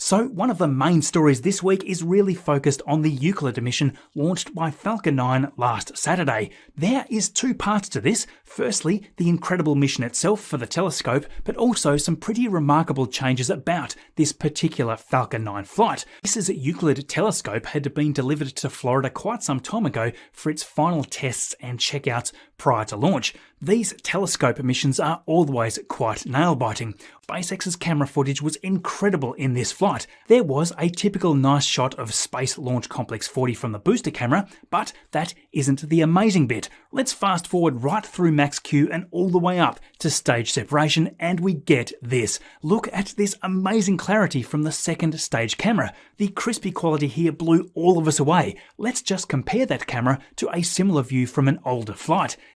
So, one of the main stories this week is really focused on the Euclid mission launched by Falcon 9 last Saturday. There is two parts to this. Firstly, the incredible mission itself for the telescope, but also some pretty remarkable changes about this particular Falcon 9 flight. This is Euclid telescope had been delivered to Florida quite some time ago for its final tests and checkouts prior to launch. These telescope missions are always quite nail biting. SpaceX's camera footage was incredible in this flight. There was a typical nice shot of Space Launch Complex 40 from the booster camera, but that isn't the amazing bit. Let's fast forward right through max Q and all the way up to stage separation, and we get this. Look at this amazing clarity from the second stage camera. The crispy quality here blew all of us away. Let's just compare that camera to a similar view from an older flight.